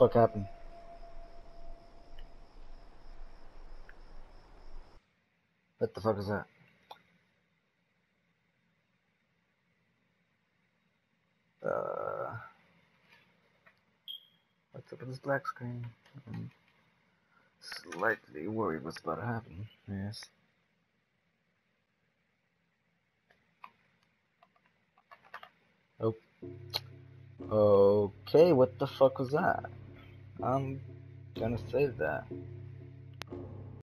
fuck happened? What the fuck is that? Uh, what's up with this black screen? I'm slightly worried what's about to happen. Yes. Oh. Okay, what the fuck was that? I'm gonna save that.